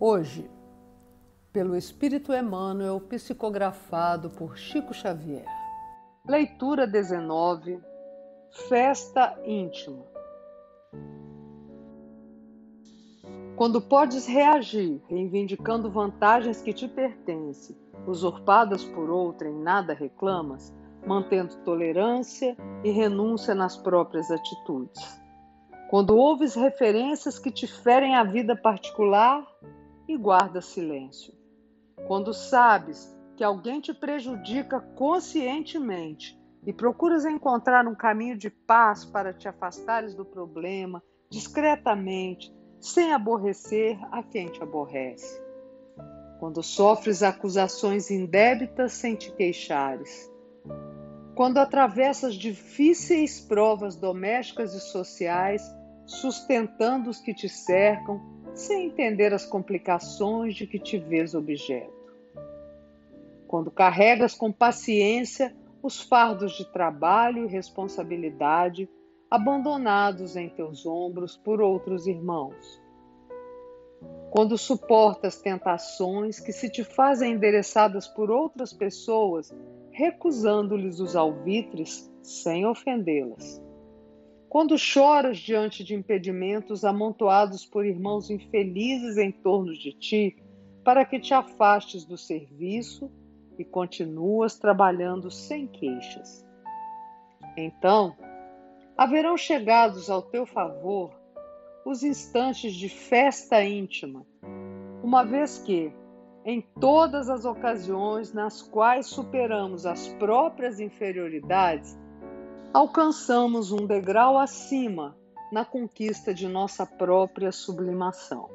Hoje, pelo Espírito Emmanuel, psicografado por Chico Xavier. Leitura 19 Festa íntima. Quando podes reagir, reivindicando vantagens que te pertencem, usurpadas por outra em nada reclamas, mantendo tolerância e renúncia nas próprias atitudes. Quando ouves referências que te ferem a vida particular, e guarda silêncio. Quando sabes que alguém te prejudica conscientemente e procuras encontrar um caminho de paz para te afastares do problema, discretamente, sem aborrecer a quem te aborrece. Quando sofres acusações indébitas sem te queixares. Quando atravessas difíceis provas domésticas e sociais, sustentando os que te cercam, sem entender as complicações de que te vês objeto. Quando carregas com paciência os fardos de trabalho e responsabilidade abandonados em teus ombros por outros irmãos. Quando suportas tentações que se te fazem endereçadas por outras pessoas, recusando-lhes os alvitres sem ofendê-las quando choras diante de impedimentos amontoados por irmãos infelizes em torno de ti, para que te afastes do serviço e continuas trabalhando sem queixas. Então, haverão chegados ao teu favor os instantes de festa íntima, uma vez que, em todas as ocasiões nas quais superamos as próprias inferioridades, alcançamos um degrau acima na conquista de nossa própria sublimação.